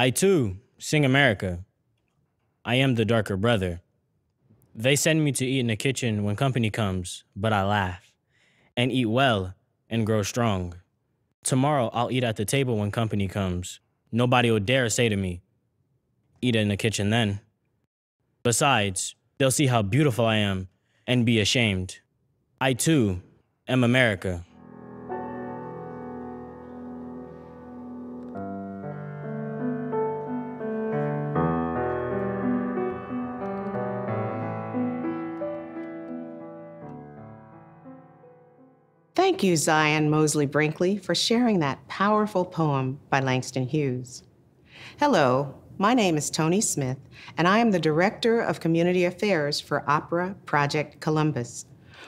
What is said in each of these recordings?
I too sing America. I am the darker brother. They send me to eat in the kitchen when company comes, but I laugh and eat well and grow strong. Tomorrow I'll eat at the table when company comes. Nobody will dare say to me, Eat in the kitchen then. Besides, they'll see how beautiful I am and be ashamed. I too am America. Thank you, Zion Mosley Brinkley, for sharing that powerful poem by Langston Hughes. Hello, my name is Toni Smith, and I am the Director of Community Affairs for Opera Project Columbus.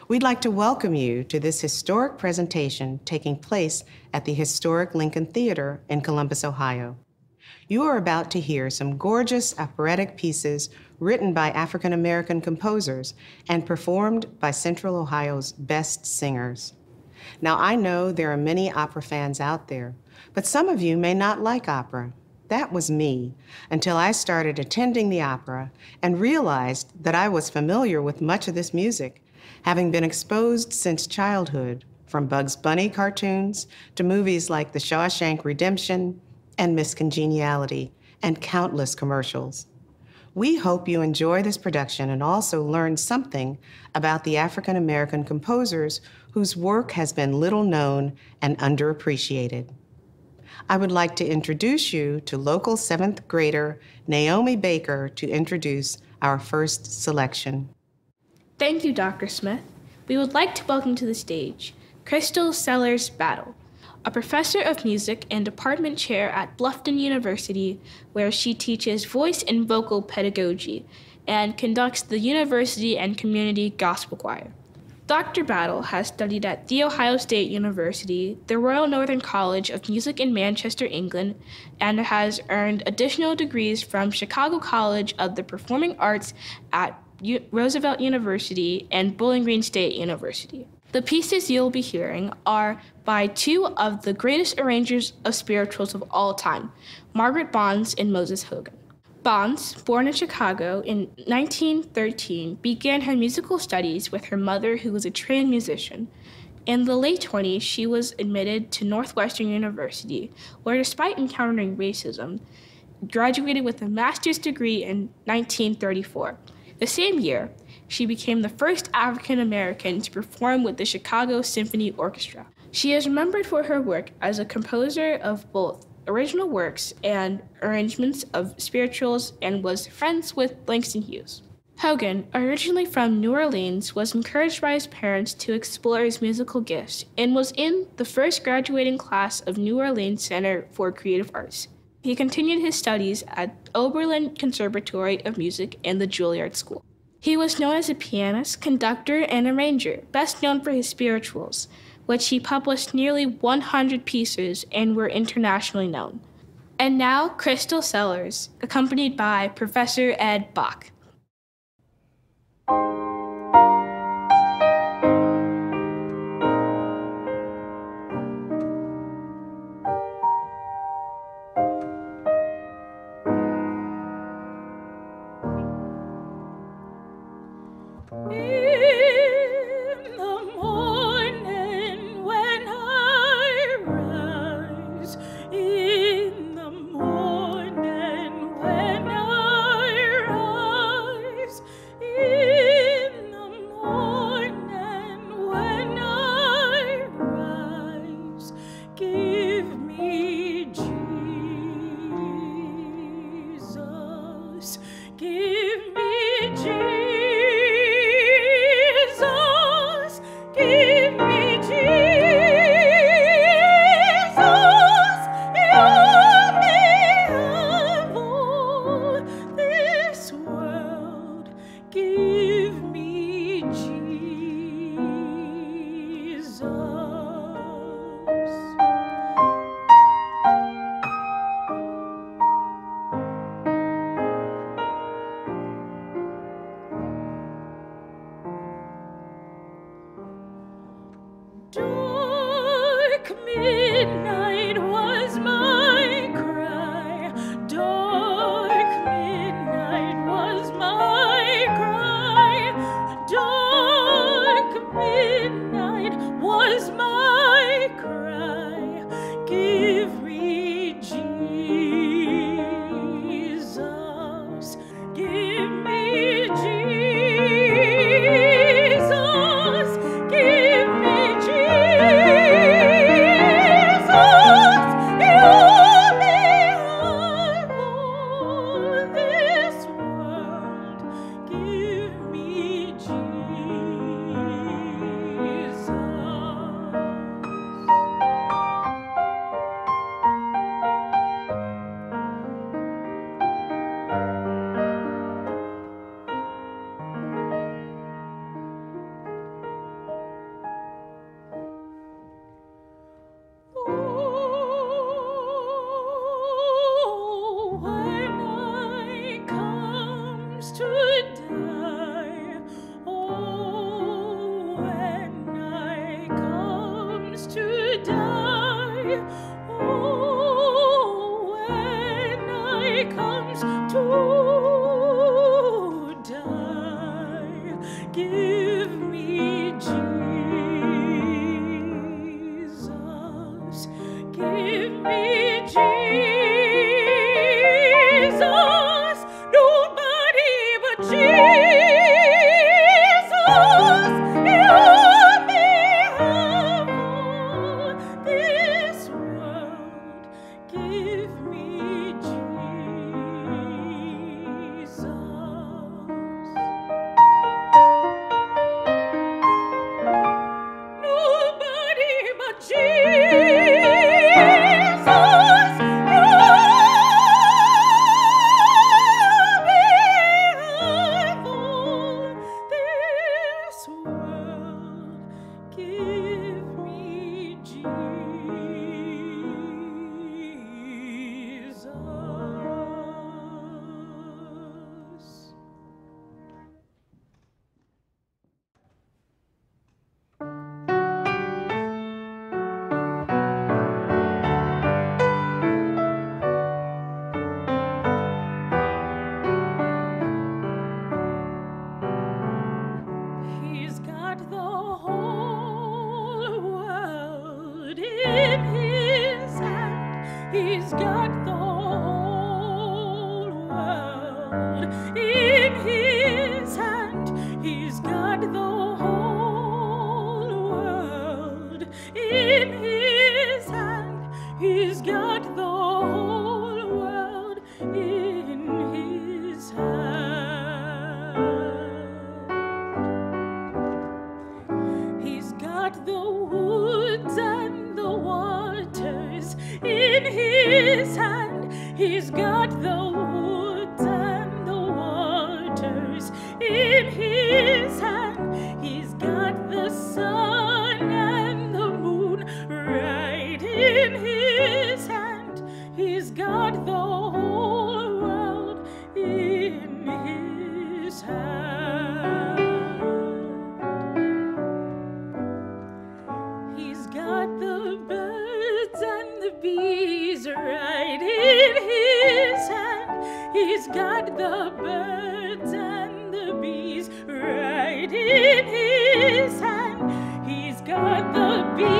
We'd like to welcome you to this historic presentation taking place at the historic Lincoln Theater in Columbus, Ohio. You are about to hear some gorgeous operatic pieces written by African American composers and performed by Central Ohio's best singers. Now, I know there are many opera fans out there, but some of you may not like opera. That was me until I started attending the opera and realized that I was familiar with much of this music, having been exposed since childhood, from Bugs Bunny cartoons to movies like The Shawshank Redemption and Miss Congeniality, and countless commercials. We hope you enjoy this production and also learn something about the African American composers whose work has been little known and underappreciated. I would like to introduce you to local seventh grader Naomi Baker to introduce our first selection. Thank you, Dr. Smith. We would like to welcome to the stage Crystal Sellers Battle, a professor of music and department chair at Bluffton University, where she teaches voice and vocal pedagogy and conducts the university and community gospel choir. Dr. Battle has studied at The Ohio State University, the Royal Northern College of Music in Manchester, England, and has earned additional degrees from Chicago College of the Performing Arts at U- Roosevelt University and Bowling Green State University. The pieces you'll be hearing are by two of the greatest arrangers of spirituals of all time, Margaret Bonds and Moses Hogan. Bonds, born in Chicago in 1913, began her musical studies with her mother, who was a trained musician. In the late 20s, she was admitted to Northwestern University, where, despite encountering racism, graduated with a master's degree in 1934. The same year, she became the first African American to perform with the Chicago Symphony Orchestra. She is remembered for her work as a composer of both original works and arrangements of spirituals and was friends with Langston Hughes. Hogan, originally from New Orleans, was encouraged by his parents to explore his musical gifts and was in the first graduating class of New Orleans Center for Creative Arts. He continued his studies at Oberlin Conservatory of Music and the Juilliard School. He was known as a pianist, conductor, and arranger, best known for his spirituals, which he published nearly 100 pieces and were internationally known. And now, Crystal Sellers, accompanied by Professor Ed Bak. Oh, in his hand. He's got birds and the bees right in his hand. He's got the beasts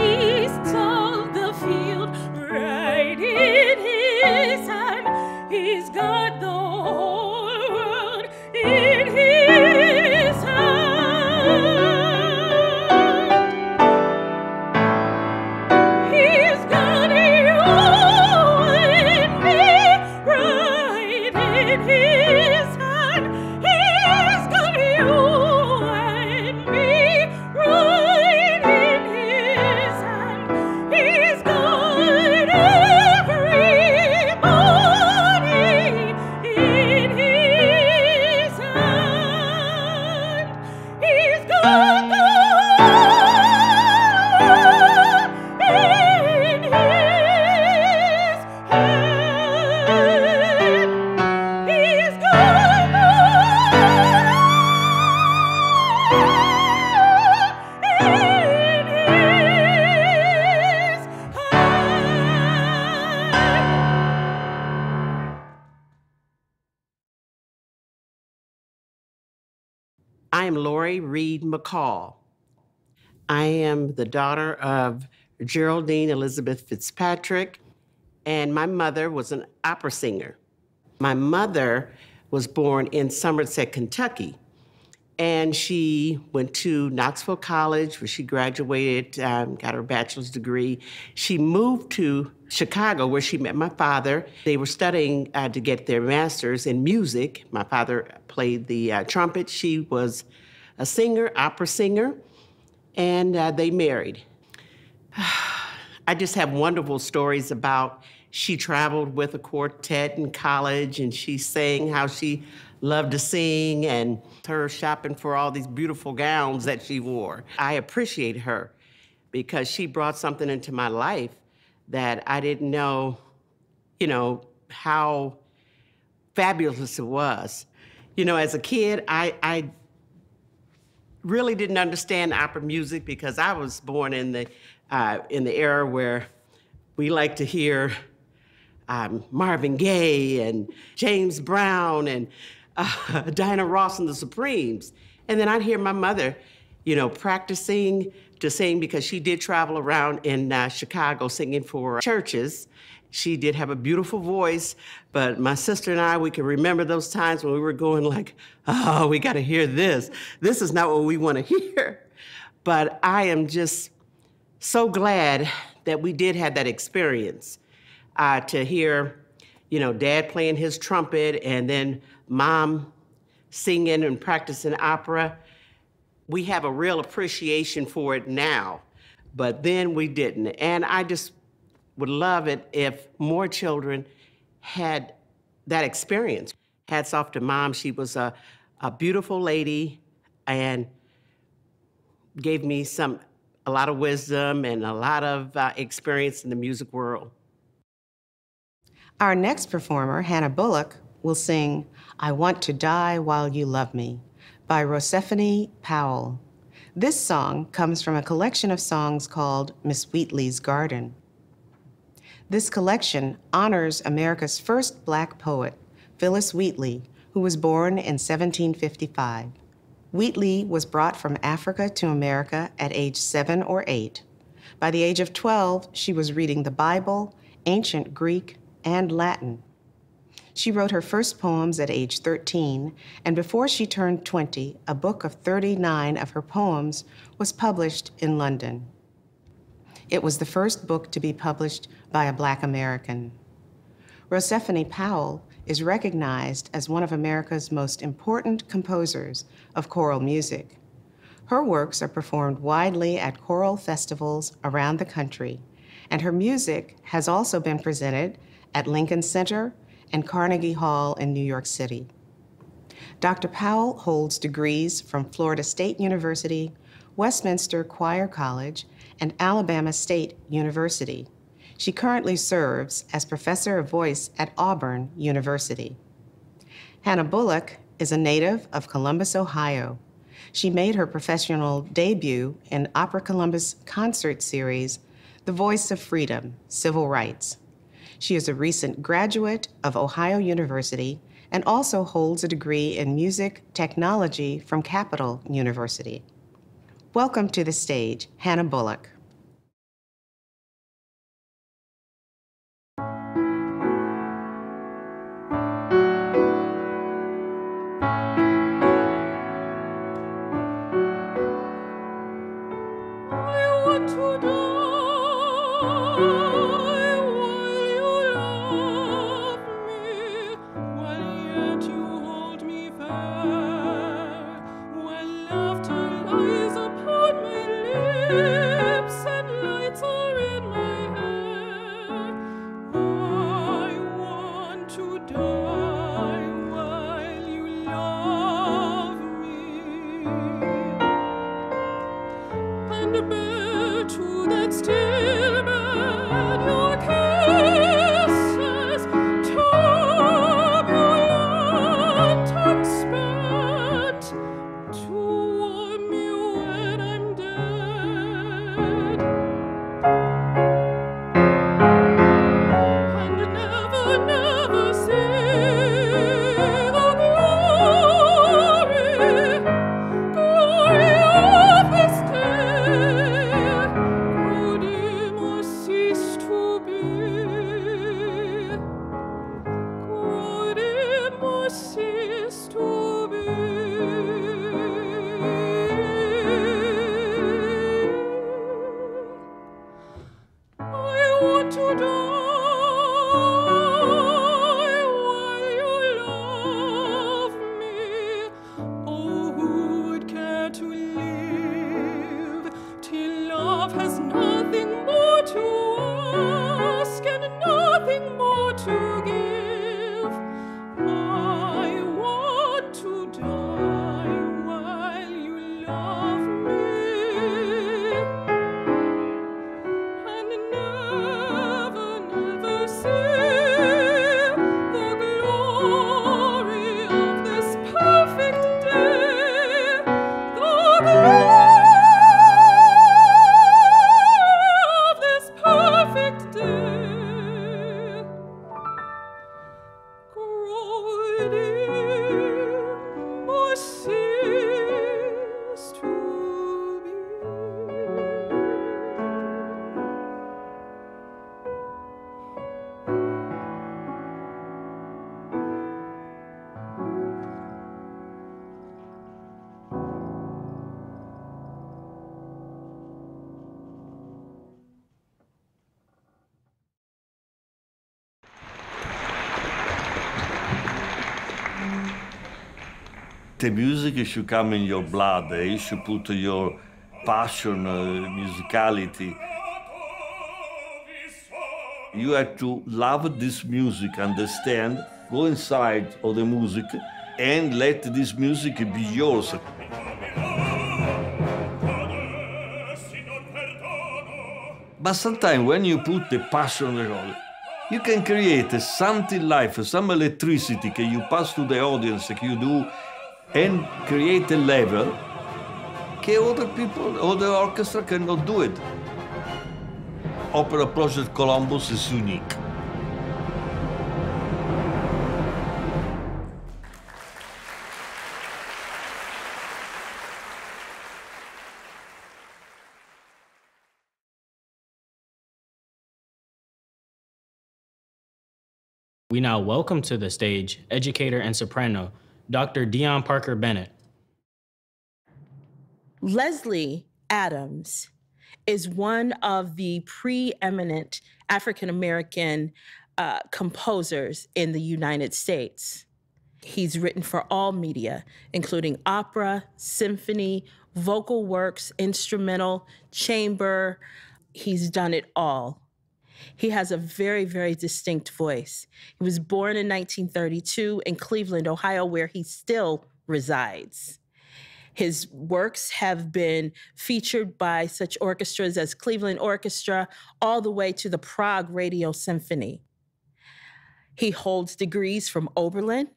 Lorri Reid McCall. I am the daughter of Geraldine Elizabeth Fitzpatrick, and my mother was an opera singer. My mother was born in Somerset, Kentucky, and she went to Knoxville College where she graduated, um, got her bachelor's degree. She moved to Chicago where she met my father. They were studying uh, to get their master's in music. My father played the uh, trumpet. She was a singer, opera singer, and uh, they married. I just have wonderful stories about she traveled with a quartet in college and she sang how she loved to sing and her shopping for all these beautiful gowns that she wore. I appreciate her because she brought something into my life that I didn't know, you know, how fabulous it was. You know, as a kid, I, I really didn't understand opera music because I was born in the uh, in the era where we like to hear um, Marvin Gaye and James Brown and uh, Diana Ross and the Supremes. And then I'd hear my mother, you know, practicing to sing because she did travel around in uh, Chicago singing for churches. She did have a beautiful voice, but my sister and I, we can remember those times when we were going like, oh, we got to hear this. This is not what we want to hear. But I am just so glad that we did have that experience uh, to hear, you know, dad playing his trumpet and then mom singing and practicing opera. We have a real appreciation for it now, but then we didn't. And I just would love it if more children had that experience. Hats off to mom. She was a, a beautiful lady and gave me some a lot of wisdom and a lot of uh, experience in the music world. Our next performer, Hannah Bullock, will sing I Want to Die While You Love Me by Rosephayne Powell. This song comes from a collection of songs called Miss Wheatley's Garden. This collection honors America's first black poet, Phillis Wheatley, who was born in 1755. Wheatley was brought from Africa to America at age seven or eight. By the age of 12, she was reading the Bible, ancient Greek, and Latin. She wrote her first poems at age 13, and before she turned 20, a book of 39 of her poems was published in London. It was the first book to be published by a Black American. Rosephayne Powell is recognized as one of America's most important composers of choral music. Her works are performed widely at choral festivals around the country, and her music has also been presented at Lincoln Center and Carnegie Hall in New York City. Dr. Powell holds degrees from Florida State University, Westminster Choir College, and Alabama State University. She currently serves as professor of voice at Auburn University. Hannah Bullock is a native of Columbus, Ohio. She made her professional debut in Opera Columbus concert series, The Voice of Freedom, Civil Rights. She is a recent graduate of Ohio University and also holds a degree in music technology from Capital University. Welcome to the stage, Hannah Bullock. Music should come in your blood. Eh? You should put your passion, uh, musicality. You have to love this music, understand, go inside of the music, and let this music be yours. But sometimes when you put the passion on you can create something life, some electricity that you pass to the audience, that you do, and create a level that other people, other orchestra cannot do it. Opera Project Columbus is unique. We now welcome to the stage educator and soprano, Dr. Dione Parker Bennett. Leslie Adams is one of the preeminent African American uh, composers in the United States. He's written for all media, including opera, symphony, vocal works, instrumental, chamber. He's done it all. He has a very, very distinct voice. He was born in 1932 in Cleveland, Ohio, where he still resides. His works have been featured by such orchestras as Cleveland Orchestra, all the way to the Prague Radio Symphony. He holds degrees from Oberlin,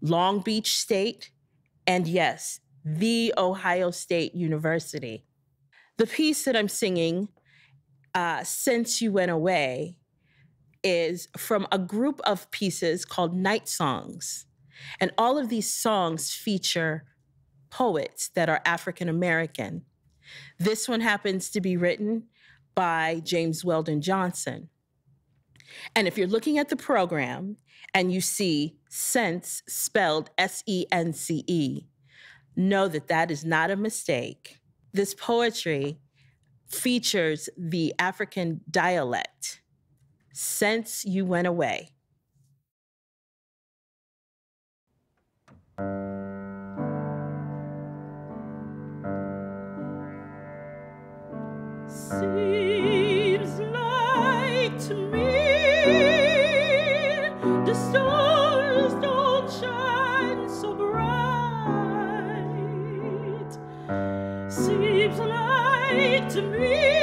Long Beach State, and yes, the Ohio State University. The piece that I'm singing uh, Since You Went Away is from a group of pieces called Night Songs. And all of these songs feature poets that are African American. This one happens to be written by James Weldon Johnson. And if you're looking at the program and you see sense spelled S E N C E, know that that is not a mistake. This poetry features the African dialect since you went away. Seems to me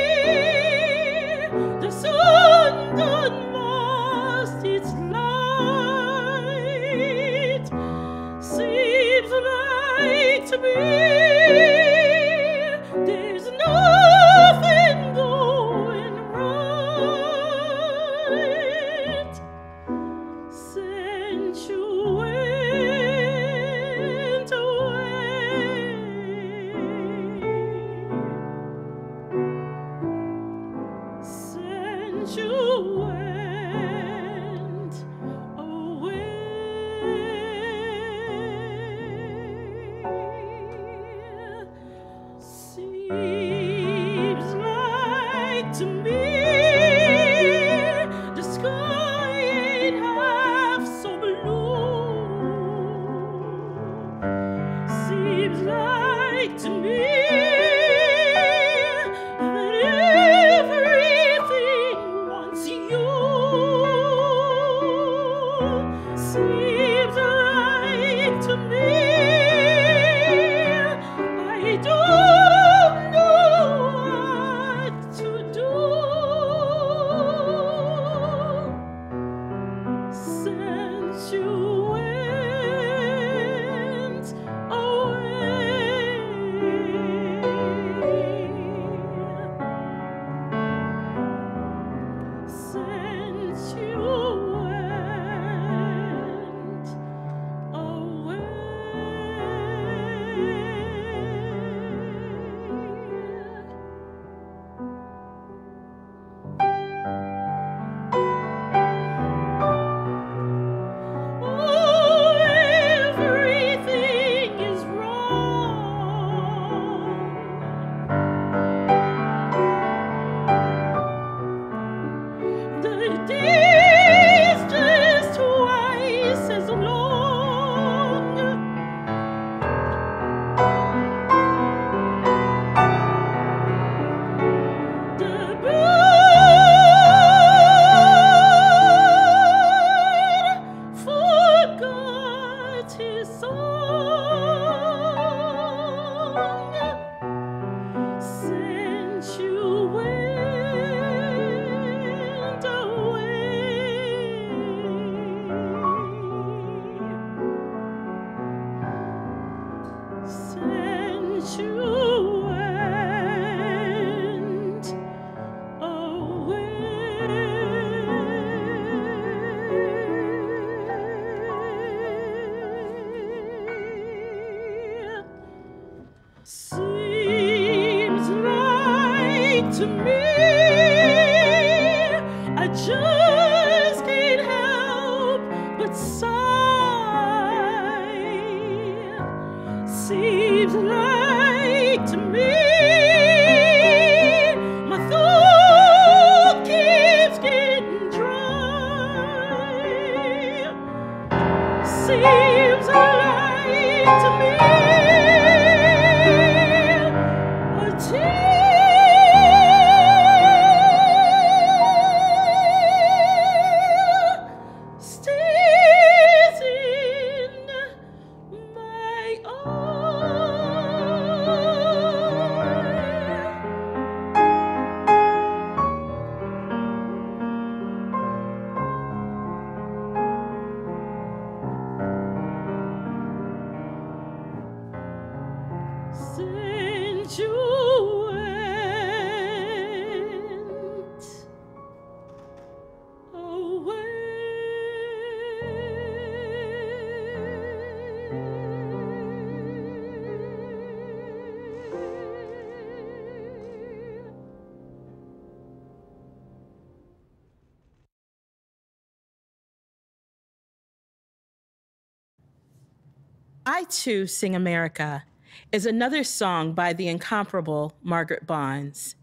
I Too Sing America is another song by the incomparable Margaret Bonds.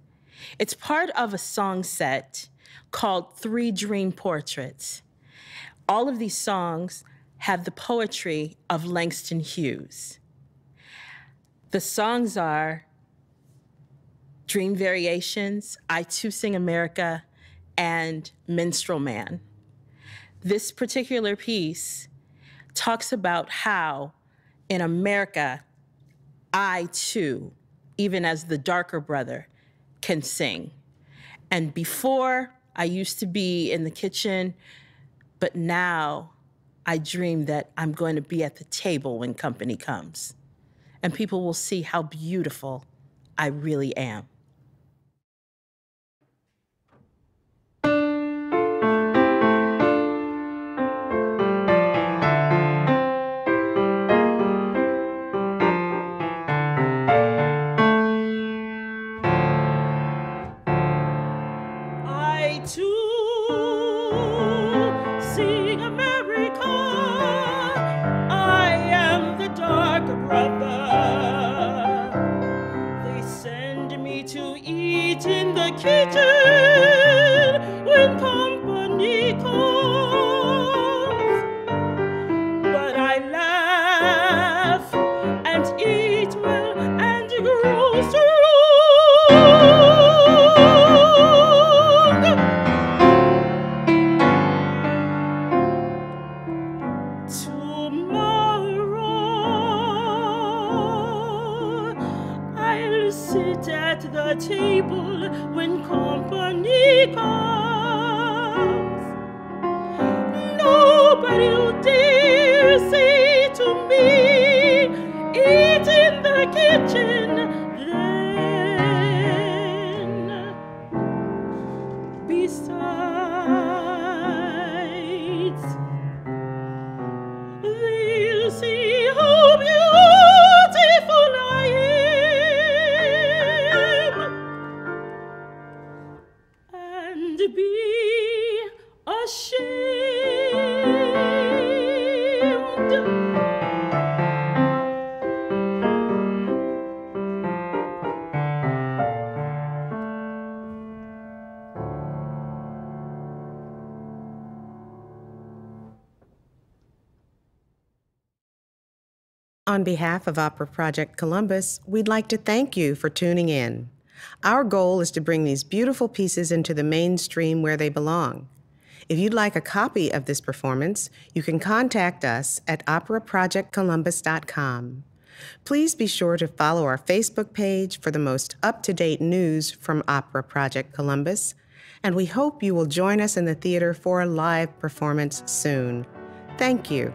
It's part of a song set called Three Dream Portraits. All of these songs have the poetry of Langston Hughes. The songs are Dream Variations, I Too Sing America, and Minstrel Man. This particular piece talks about how in America, I too, even as the darker brother, can sing. And before, I used to be in the kitchen, but now I dream that I'm going to be at the table when company comes. And people will see how beautiful I really am. The table when company comes. Nobody will On behalf of Opera Project Columbus, we'd like to thank you for tuning in. Our goal is to bring these beautiful pieces into the mainstream where they belong. If you'd like a copy of this performance, you can contact us at operaprojectcolumbus.com. Please be sure to follow our Facebook page for the most up to date news from Opera Project Columbus, and we hope you will join us in the theater for a live performance soon. Thank you.